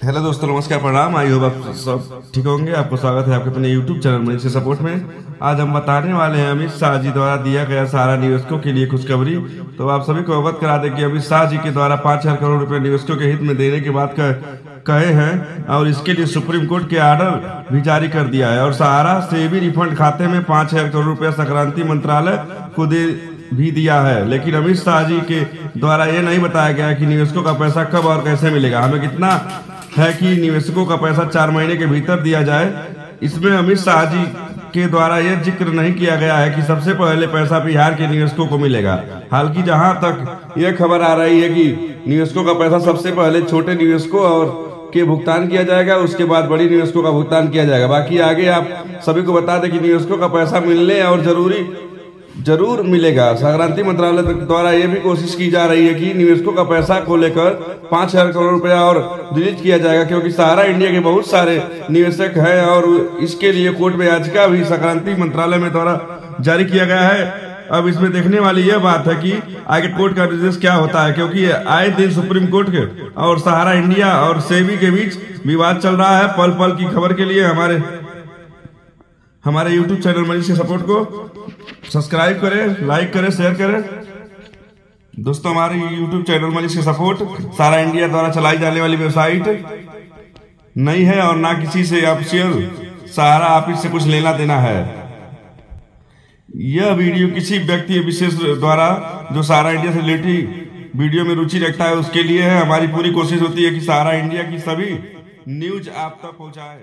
Hello दोस्तों, नमस्कार, प्रणाम। आई होप आप सब ठीक होंगे। आपको स्वागत है आपके अपने यूट्यूब चैनल में सपोर्ट में। आज हम बताने वाले हैं अमित शाह जी द्वारा दिया गया सारा निवेशकों के लिए खुशखबरी। तो आप सभी को अवगत करा दें कि अमित शाह जी के द्वारा पाँच हज़ार करोड़ रुपए निवेशकों के हित में देने की बात कहे हैं और इसके लिए सुप्रीम कोर्ट के आर्डर भी जारी कर दिया है। और सहारा से भी रिफंड खाते में पाँच हज़ार करोड़ रुपया संक्रांति मंत्रालय को दे भी दिया है। लेकिन अमित शाह जी के द्वारा ये नहीं बताया गया कि निवेशकों का पैसा कब और कैसे मिलेगा। हमें कितना है कि निवेशकों का पैसा चार महीने के भीतर दिया जाए। इसमें अमित शाह जी के द्वारा यह ज़िक्र नहीं किया गया है कि सबसे पहले पैसा बिहार के निवेशकों को मिलेगा। हालाँकि जहाँ तक यह खबर आ रही है कि निवेशकों का पैसा सबसे पहले छोटे निवेशकों और के भुगतान किया जाएगा, उसके बाद बड़ी निवेशकों का भुगतान किया जाएगा। बाकी आगे आप सभी को बता दें कि निवेशकों का पैसा मिलने और ज़रूरी ज़रूर मिलेगा। संक्रांति मंत्रालय द्वारा ये भी कोशिश की जा रही है कि निवेशकों का पैसा को लेकर पाँच हज़ार करोड़ रुपया और रिलीज़ किया जाएगा, क्योंकि सहारा इंडिया के बहुत सारे निवेशक हैं और इसके लिए कोर्ट में याचिका भी संक्रांति मंत्रालय में द्वारा जारी किया गया है। अब इसमें देखने वाली यह बात है कि आगे कोर्ट का निर्देश क्या होता है, क्योंकि आए दिन सुप्रीम कोर्ट के और सहारा इंडिया और सेबी के बीच विवाद चल रहा है। पल पल की खबर के लिए हमारे हमारे यूट्यूब चैनल मनीष के सपोर्ट को सब्सक्राइब करें लाइक करें शेयर करें। दोस्तों, हमारे यूट्यूब चैनल मनीष के सपोर्ट सारा इंडिया द्वारा चलाई जाने वाली वेबसाइट नहीं है और ना किसी से ऑफिशियल सहारा ऑफ़िस से कुछ लेना देना है। यह वीडियो किसी व्यक्ति विशेष द्वारा जो सारा इंडिया से रिलेटेड वीडियो में रुचि रखता है, उसके लिए है। हमारी पूरी कोशिश होती है कि सारा इंडिया की सभी न्यूज़ आप तक पहुँचाए।